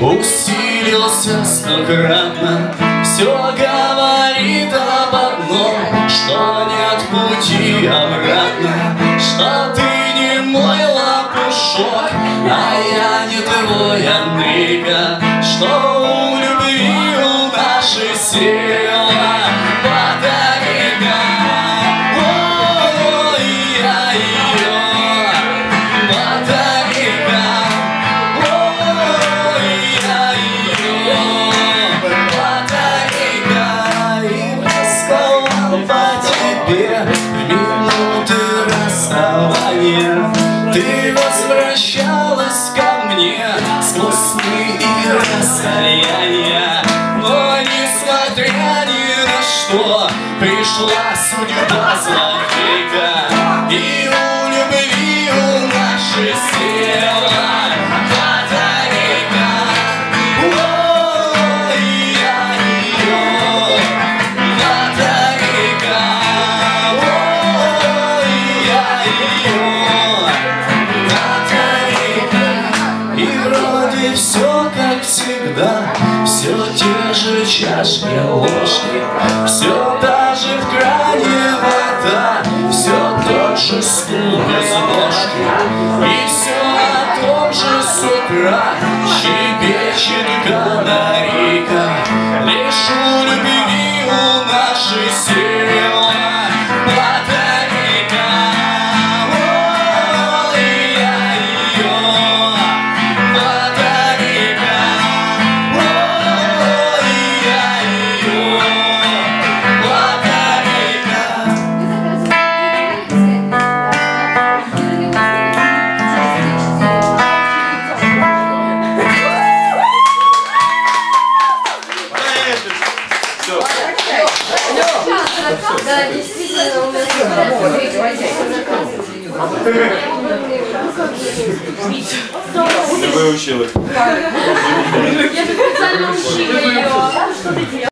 Усилился стократно Все говорит одном Что нет пути обратно Что ты не мой лопушок А я не твой Андрейка. Что у любви у нашей сила расставания Ты возвращалась ко мне Сквозь сны и расстояния. Но несмотря ни на что Пришла судьба злодейка вроде все как всегда. Все те же чашки, ложки Все та же в кране вода Все тот же стул без ножки И все о том же с утра. Щебечет канарейка Да, действительно, у нас Не выучили. Я специально учила ее.